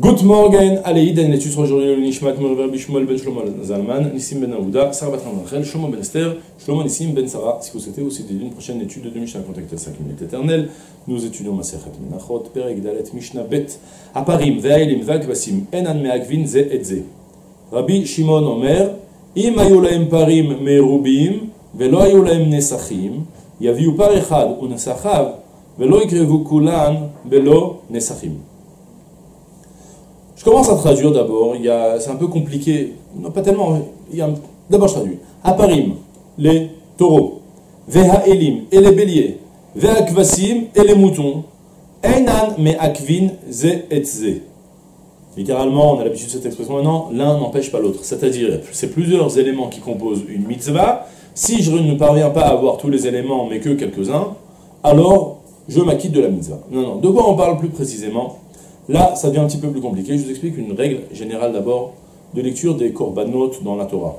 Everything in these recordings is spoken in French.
גוט מורגן, עלי עידן לצ'וס רוג'וריו לנשמת מרבר בשמואל בן שלמה זלמן, ניסים בן אהודה, שר בת חמד רחל, שלמה בן אסתר, שלמה ניסים בן שרה, סיכוס vous souhaitez פרשן, d'une prochaine étude de Mishnah, contactez 5 minutes éternelles. Nous étudions Masechet Menachot, פרק ד' משנה ב', הפרים והאלים והכבשים אינן מעכבין זה את זה. רבי שמעון אומר, אם היו להם פרים מרובים ולא היו להם נסכים, יביאו פר אחד ונסחיו ולא יקרבו כולן בלא נסכים. Commence à traduire d'abord, c'est un peu compliqué, non pas tellement, d'abord je traduis. Aparim, les taureaux, Veha-elim, et les béliers, Veha-kvasim, et les moutons, Einan me akvin ze et ze. Littéralement, on a l'habitude de cette expression maintenant, l'un n'empêche pas l'autre. C'est-à-dire, c'est plusieurs éléments qui composent une mitzvah. Si je ne parviens pas à avoir tous les éléments, mais que quelques-uns, alors je m'acquitte de la mitzvah. Non, non. De quoi on parle plus précisément Là, ça devient un petit peu plus compliqué. Je vous explique une règle générale d'abord de lecture des korbanot dans la Torah.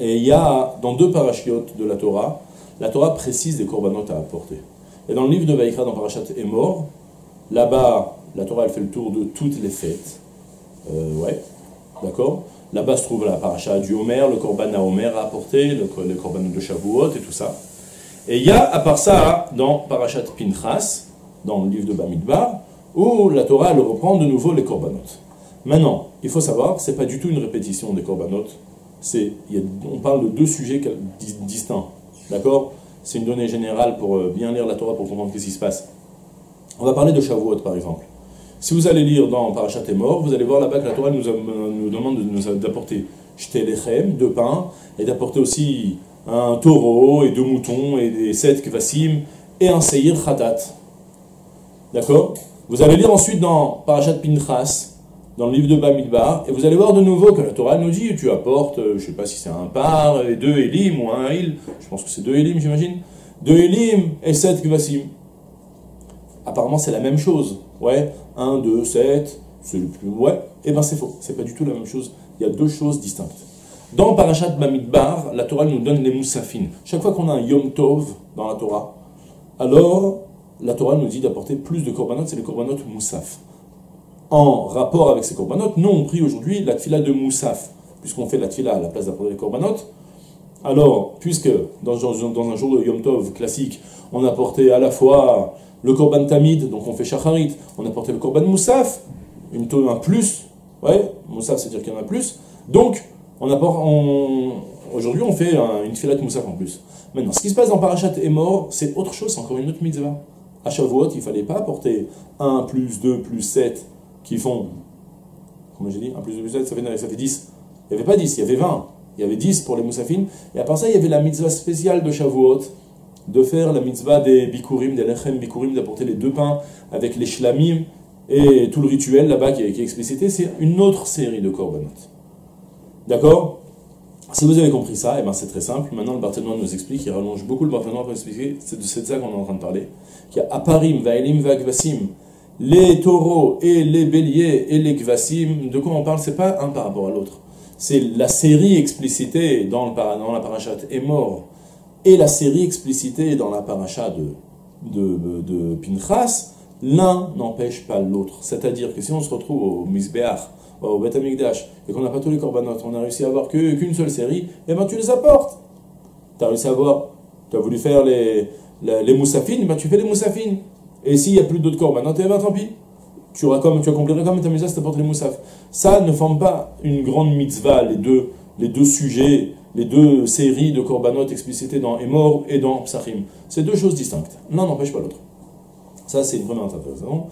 Et il y a, dans deux parachiotes de la Torah, la Torah précise des korbanot à apporter. Et dans le livre de Vaïkra, dans Parashat mort, là-bas, la Torah, elle fait le tour de toutes les fêtes. Euh, ouais, d'accord Là-bas se trouve la paracha du Homer, le korban à Homer à apporter, le, le korban de Shavuot et tout ça. Et il y a, à part ça, dans Parashat Pinchas, dans le livre de Bamidbar, où la Torah reprend de nouveau les korbanot. Maintenant, il faut savoir, c'est pas du tout une répétition des korbanot. C'est, on parle de deux sujets distincts, d'accord? C'est une donnée générale pour euh, bien lire la Torah pour comprendre ce qui se passe. On va parler de Shavuot par exemple. Si vous allez lire dans Parashat mort, vous allez voir là-bas que la Torah nous, demande d'apporter lechem, deux pains, et d'apporter aussi un taureau et deux moutons et des sept kvasim et un seir khatat. D'accord? Vous allez lire ensuite dans Parashat Pinchas, dans le livre de Bamidbar, et vous allez voir de nouveau que la Torah nous dit tu apportes, euh, je ne sais pas si c'est un par, et deux Elim ou un Il, je pense que c'est deux Elim, j'imagine, deux Elim et sept Kvasim. Apparemment, c'est la même chose. Ouais, 1, 2, 7, c'est le plus. Ouais, et eh bien c'est faux, c'est pas du tout la même chose. Il y a deux choses distinctes. Dans Parashat Bamidbar, la Torah nous donne les moussafines. Chaque fois qu'on a un Yom Tov dans la Torah, alors la Torah nous dit d'apporter plus de korbanot, c'est les korbanot moussaf. En rapport avec ces korbanot, nous on prie aujourd'hui la tfila de moussaf, puisqu'on fait la tfila à la place d'apporter les korbanot. Alors, puisque dans, dans, un jour de Yom Tov classique, on apportait à la fois le korban tamid, donc on fait shacharit, on apportait le korban moussaf, une un plus, ouais, moussaf c'est dire qu'il y en a plus, donc aujourd'hui on fait une tfila de moussaf en plus. Maintenant, ce qui se passe dans Parashat et mort, c'est autre chose, c'est encore une autre mitzvah à Shavuot, il ne fallait pas apporter 1 plus 2 plus 7 qui font, comment j'ai dit, 1 plus 2 plus 7, ça fait, ça fait 10. Il n'y avait pas 10, il y avait 20. Il y avait 10 pour les moussafines. Et à part ça, il y avait la mitzvah spéciale de Shavuot, de faire la mitzvah des bikurim, des lechem bikurim, d'apporter les deux pains avec les shlamim et tout le rituel là-bas qui, qui, est explicité. C'est une autre série de korbanot. D'accord? Si vous avez compris ça, eh ben c'est très simple. Maintenant, le Barthénois nous explique, il rallonge beaucoup le Barthénois pour expliquer, c'est de ça qu'on est en train de parler. Qu'il y a Aparim, Vaelim, Vagvasim, les taureaux et les béliers et les gvasim, de quoi on parle C'est pas un par rapport à l'autre. C'est la série explicitée dans, le, dans la parachat est mort et la série explicitée dans la paracha de, de, de Pinchas, l'un n'empêche pas l'autre. C'est-à-dire que si on se retrouve au Misbeach, au Beth et qu'on n'a pas tous les corbanotes, on a réussi à avoir qu'une seule série, et eh ben tu les apportes. Tu as réussi à avoir, tu as voulu faire les, les, moussafines, ben tu fais les moussafines. Et s'il n'y a plus d'autres corbanotes, eh ben tant pis. Tu, auras comme, tu accompliras comme ta mitzvah si tu apportes les moussaf. Ça ne forme pas une grande mitzvah, les deux, les deux sujets, les deux séries de corbanotes explicitées dans Emor et dans Psachim. C'est deux choses distinctes. L'un n'empêche pas l'autre. Ça, c'est une première interprétation.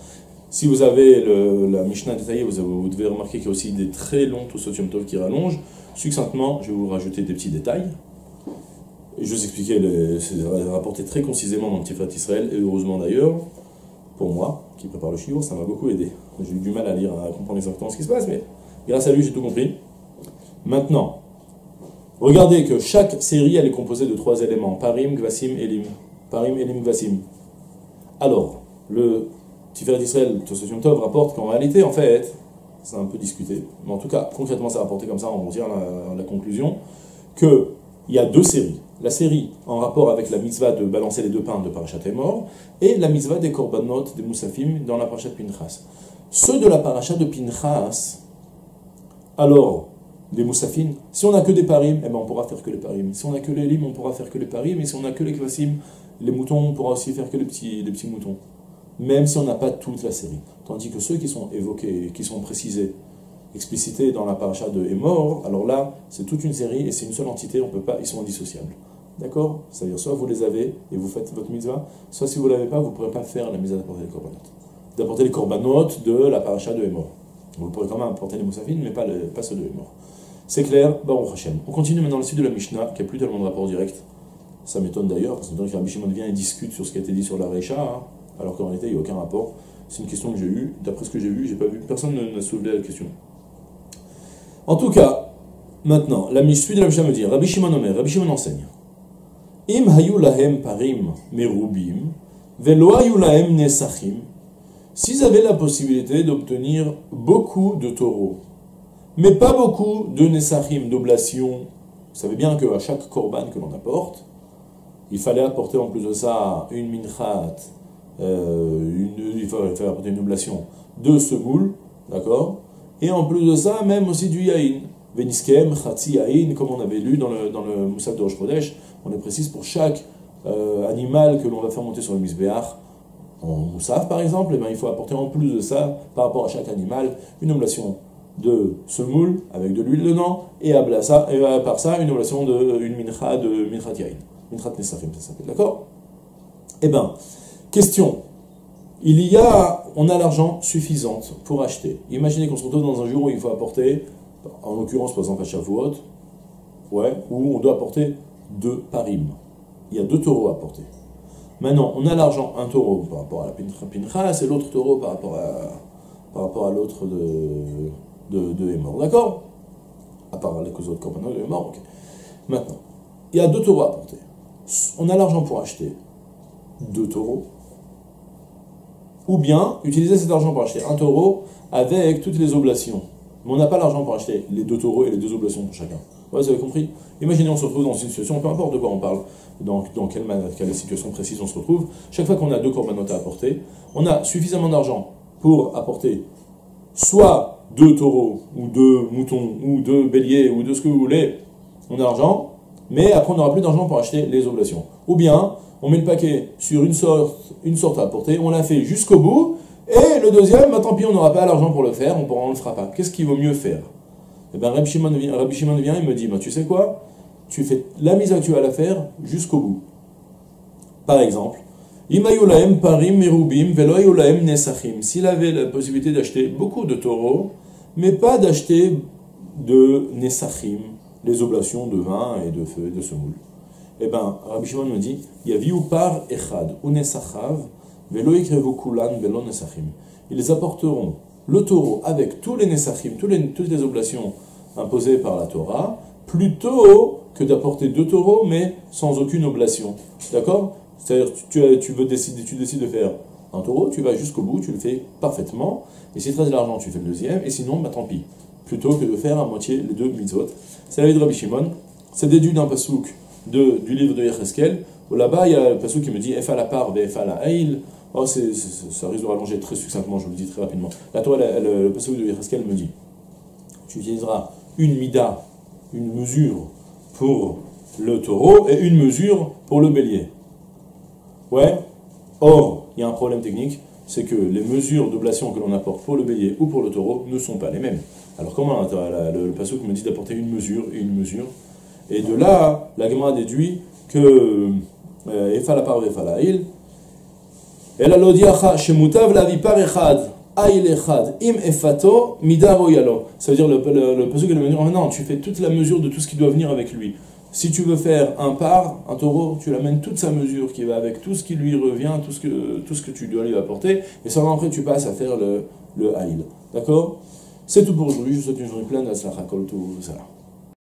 Si vous avez la Mishnah détaillée, vous, devez remarquer qu'il y a aussi des très longs Tosotium Tov qui rallongent. Succinctement, je vais vous rajouter des petits détails. Je vais vous expliquer, c'est rapporté très concisément dans Tifat Israël, et heureusement d'ailleurs, pour moi, qui prépare le chiot, ça m'a beaucoup aidé. J'ai eu du mal à lire, à comprendre exactement ce qui se passe, mais grâce à lui, j'ai tout compris. Maintenant, regardez que chaque série, elle est composée de trois éléments, Parim, Gvasim, Elim. Parim, Elim, Gvasim. Alors, le Tiferet d'Israël, Tosotium Tov, rapporte qu'en réalité, en fait, c'est un peu discuté, mais en tout cas, concrètement, c'est rapporté comme ça, on tire la, la conclusion, qu'il y a deux séries. La série en rapport avec la mitzvah de balancer les deux pains de Parashat mort, et la mitzvah des korbanot, des moussafim, dans la Parashat Pinchas. ceux de la paracha de Pinchas, alors, des moussafines, si on n'a que des parim, eh ben on pourra faire que les parim. Si on n'a que les limes, on pourra faire que les parim. Et si on n'a que les kvassim, les moutons, on pourra aussi faire que les petits, les petits moutons. Même si on n'a pas toute la série. Tandis que ceux qui sont évoqués, qui sont précisés, explicités dans la paracha de Emor, alors là, c'est toute une série et c'est une seule entité, on peut pas, ils sont indissociables. D'accord? C'est-à-dire, soit vous les avez et vous faites votre mitzvah, soit si vous ne l'avez pas, vous ne pourrez pas faire la mitzvah d'apporter les corbanotes. D'apporter les corbanotes de la paracha de Emor. Vous pourrez quand même apporter les moussafines, mais pas, le, pas ceux de Emor. C'est clair? Baruch Hashem. On continue maintenant le site de la Mishnah, qui n'a plus tellement de rapport direct. Ça m'étonne d'ailleurs, parce que Rabbi Shimon vient et discute sur ce qui a été dit sur la Recha, hein, alors qu'en réalité, il n'y a aucun rapport. C'est une question que j'ai eue. D'après ce que j'ai vu, j'ai pas vu, personne n'a soulevé la question. En tout cas, maintenant, la Mishnah de la Mishnah me dit Rabbi Shimon Omer, Rabbi Shimon enseigne. Im hayu lahem parim merubim, velo lahem nesachim. S'ils avaient la possibilité d'obtenir beaucoup de taureaux, mais pas beaucoup de nesachim, d'oblations, vous savez bien qu'à chaque korban que l'on apporte, il fallait apporter en plus de ça une minchat, euh, il fallait apporter une oblation de semoule, d'accord? Et en plus de ça, même aussi du yaïn. Veniskem, Khatsi Yaïn, comme on avait lu dans le, dans le Moussaf de Rosh on est précise pour chaque euh, animal que l'on va faire monter sur le Misbéach, en Moussaf par exemple, et eh bien, il faut apporter en plus de ça, par rapport à chaque animal, une oblation de semoule avec de l'huile dedans, et à, ça, et à part ça, une oblation de une mincha de minchat yain. Minchat nesafim, ça s'appelle, d'accord? Eh bien, question. Il y a, on a l'argent suffisant pour acheter. Imaginez qu'on se retrouve dans un jour où il faut apporter, en l'occurrence par exemple à Shavuot, ouais, où on doit apporter deux parim. Il y a deux taureaux à apporter. Maintenant, on a l'argent, un taureau par rapport à la pincha, et l'autre taureau par rapport à, par rapport à l'autre de, de, de mort. D'accord? À part les causes de Korbanot de mort, ok. Maintenant, il y a deux taureaux à apporter. On a l'argent pour acheter deux taureaux, ou bien utiliser cet argent pour acheter un taureau avec toutes les oblations. Mais on n'a pas l'argent pour acheter les deux taureaux et les deux oblations pour chacun. vous avez compris Imaginez, on se retrouve dans une situation, peu importe de quoi on parle, dans, quelle, situation précise on se retrouve, chaque fois qu'on a deux corbanotes à apporter, on a suffisamment d'argent pour apporter soit deux taureaux, ou deux moutons, ou deux béliers, ou de ce que vous voulez, on a l'argent, mais après on n'aura plus d'argent pour acheter les oblations. Ou bien, on met le paquet sur une sorte, à apporter, on l'a fait jusqu'au bout, et le deuxième, bah, tant pis, on n'aura pas l'argent pour le faire, on ne le fera pas. Qu'est-ce qu'il vaut mieux faire? Eh bien, Rabbi Shimon, vient, il me dit, bah, tu sais quoi? Tu fais la mise vas la faire jusqu'au bout. Par exemple, parim merubim nesachim. S'il avait la possibilité d'acheter beaucoup de taureaux, mais pas d'acheter de nesachim, les oblations de vin et de feu et de semoule. Eh bien, Rabbi Shimon me dit, par echad. Ils apporteront le taureau avec tous les nesachim, toutes les, toutes les oblations imposées par la Torah, plutôt que d'apporter deux taureaux, mais sans aucune oblation. D'accord? C'est-à-dire, tu, tu, veux décider, tu décides de faire un taureau, tu vas jusqu'au bout, tu le fais parfaitement, et si tu as de l'argent, tu fais le deuxième, et sinon, bah tant pis. Plutôt que de faire à moitié les deux mitzvot. C'est la vie de Rabbi Shimon. C'est déduit d'un pasouk de, du livre de Yecheskel, là-bas, il y a le pasouk qui me dit Efa la part, Efa la haïl. Oh, ça risque de rallonger très succinctement, je vous le dis très rapidement. La Torah, le pasouk de Yecheskel me dit Tu utiliseras une mida, une mesure pour le taureau, et une mesure pour le bélier. Ouais Or, il y a un problème technique, c'est que les mesures d'oblation que l'on apporte pour le bélier ou pour le taureau ne sont pas les mêmes. Alors comment le, le me dit d'apporter une mesure et une mesure Et de là, la Gemara déduit que euh, Efa la par shemutav la echad. Ça veut dire le, le, le pasouk me dit non, tu fais toute la mesure de tout ce qui doit venir avec lui. Si tu veux faire un par, un taureau, tu l'amènes toute sa mesure qui va avec tout ce qui lui revient, tout ce que, tu dois lui apporter, et seulement après tu passes à faire le, le D'accord? C'est tout pour aujourd'hui, je vous souhaite une journée pleine, à tout ça.